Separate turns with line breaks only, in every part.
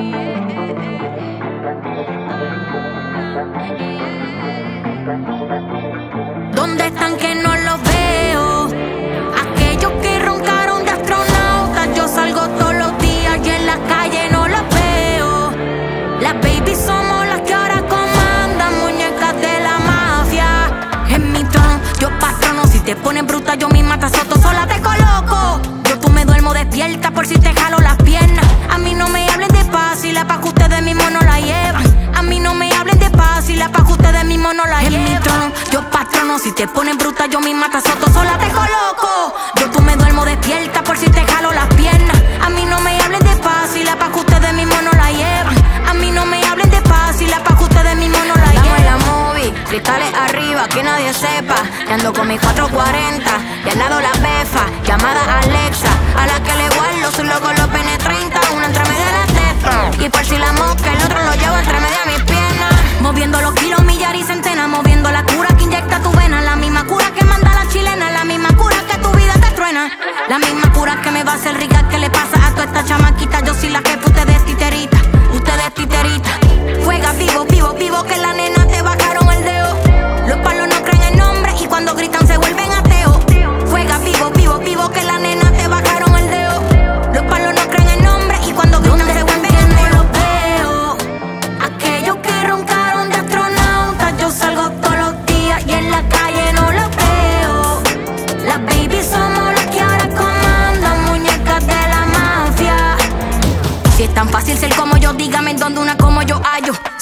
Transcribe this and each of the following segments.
Yeah. Si te pones bruta, yo misma te soto, sola te coloco. Yo tú me duermo despierta por si te jalo las piernas. A mí no me hablen de paz y la paz que ustedes mismos no la llevan. A mí no me hablen de paz y la paz que ustedes mismos no la en la llevan.
movie, cristales arriba, que nadie sepa. Y ando con mis 440, y al lado la befa, llamada Alexa. A la que le guardo su loco los pene 30, una entre medio de la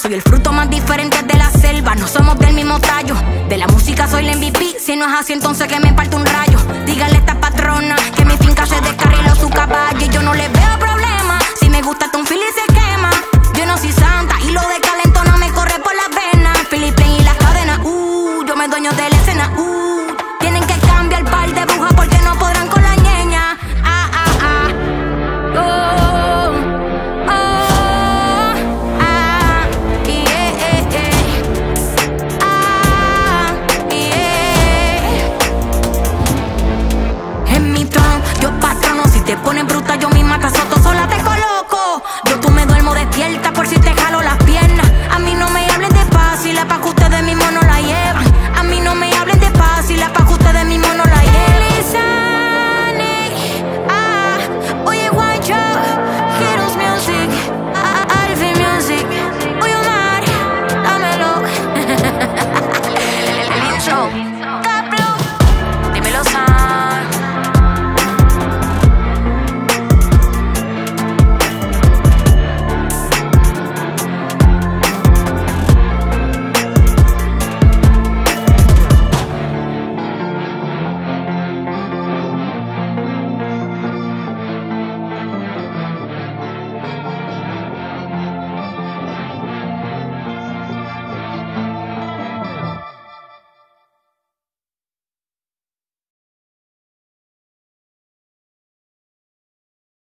Soy el fruto más diferente de la selva, no somos del mismo tallo. De la música soy la MVP, si no es así entonces que me parte un rayo. Dígale a esta patrona que mi finca se descarriló su caballo y yo no le veo problema. Si me gusta un fili se quema. Yo no soy santa y lo de calentona me corre por las venas. Filipen y las cadenas, uh, yo me dueño de la escena, uh. Tienen que cambiar el par de brujas porque no podré